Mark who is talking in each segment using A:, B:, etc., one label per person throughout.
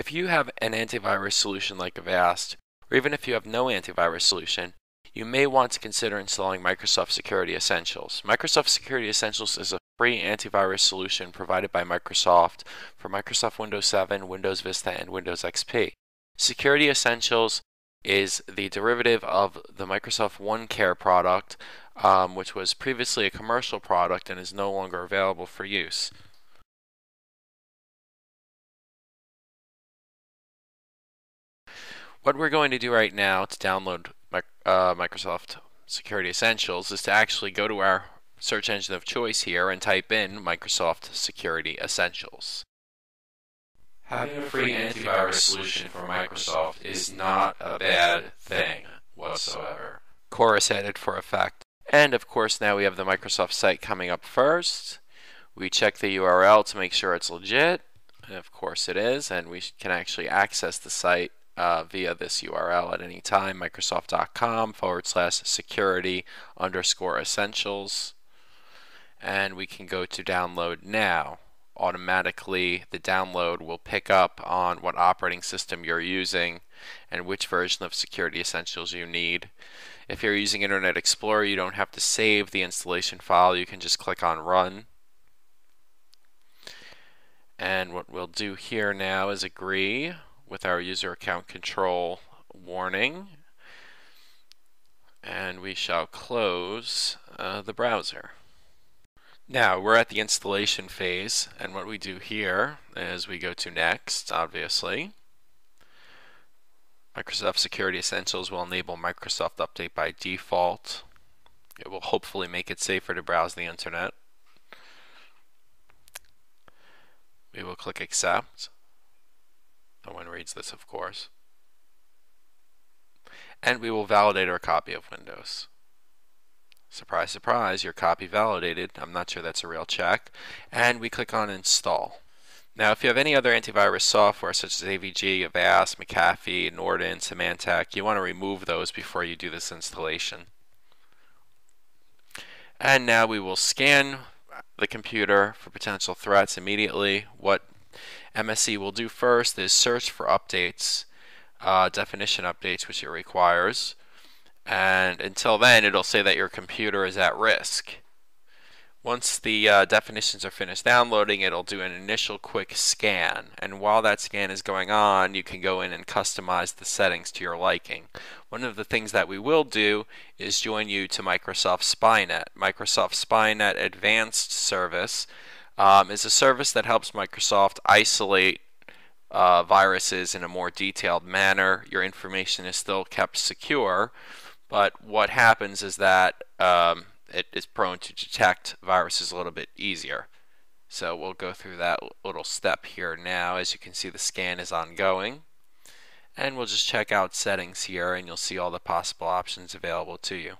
A: If you have an antivirus solution like Avast, or even if you have no antivirus solution, you may want to consider installing Microsoft Security Essentials. Microsoft Security Essentials is a free antivirus solution provided by Microsoft for Microsoft Windows 7, Windows Vista, and Windows XP. Security Essentials is the derivative of the Microsoft OneCare product, um, which was previously a commercial product and is no longer available for use. What we're going to do right now to download uh, Microsoft Security Essentials is to actually go to our search engine of choice here and type in Microsoft Security Essentials. Having a free antivirus solution for Microsoft is not a bad thing whatsoever. Chorus headed for effect. And of course now we have the Microsoft site coming up first. We check the URL to make sure it's legit. And of course it is, and we can actually access the site uh, via this URL at any time, microsoft.com forward slash security underscore essentials. And we can go to download now. Automatically, the download will pick up on what operating system you're using and which version of Security Essentials you need. If you're using Internet Explorer, you don't have to save the installation file. You can just click on Run. And what we'll do here now is agree with our user account control warning and we shall close uh, the browser. Now we're at the installation phase and what we do here is we go to next obviously. Microsoft Security Essentials will enable Microsoft Update by default. It will hopefully make it safer to browse the internet. We will click accept. No one reads this, of course. And we will validate our copy of Windows. Surprise, surprise, your copy validated. I'm not sure that's a real check. And we click on Install. Now, if you have any other antivirus software such as AVG, Avast, McAfee, Norton, Symantec, you want to remove those before you do this installation. And now we will scan the computer for potential threats immediately. What MSE will do first is search for updates, uh, definition updates, which it requires. And until then, it'll say that your computer is at risk. Once the uh, definitions are finished downloading, it'll do an initial quick scan. And while that scan is going on, you can go in and customize the settings to your liking. One of the things that we will do is join you to Microsoft Spynet. Microsoft Spynet Advanced Service um, is a service that helps Microsoft isolate uh, viruses in a more detailed manner. Your information is still kept secure, but what happens is that um, it is prone to detect viruses a little bit easier. So we'll go through that little step here now. As you can see, the scan is ongoing. And we'll just check out settings here and you'll see all the possible options available to you.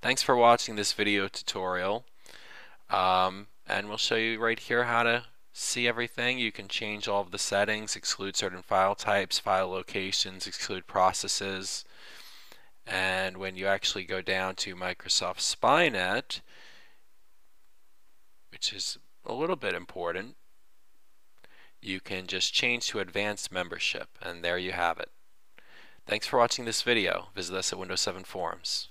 A: Thanks for watching this video tutorial. Um, and we'll show you right here how to see everything. You can change all of the settings, exclude certain file types, file locations, exclude processes. And when you actually go down to Microsoft Spynet, which is a little bit important, you can just change to advanced membership and there you have it. Thanks for watching this video. Visit us at Windows 7 Forums.